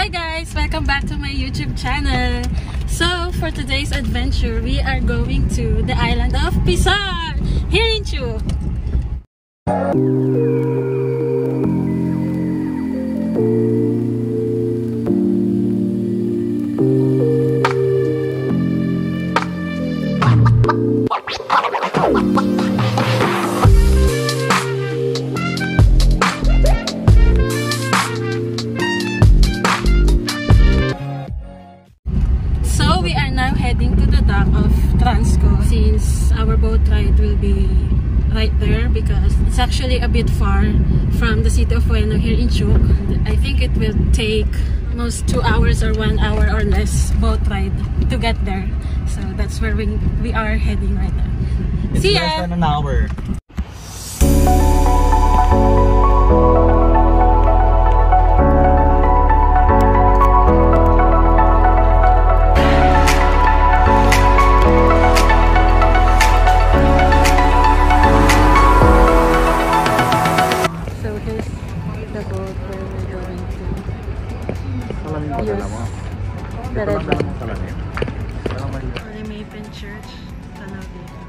Hi guys! Welcome back to my YouTube channel. So, for today's adventure, we are going to the island of Pisar! Here in Chuuk. Actually a bit far from the city of Weno here in Chuuk. I think it will take almost two hours or one hour or less boat ride to get there. So that's where we, we are heading right now. It's See less ya! than an hour. Boat where we're going to. Salamin mo, dala mo. The red one. salamin. Holy Mapen Church, Tanaw